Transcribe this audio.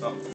That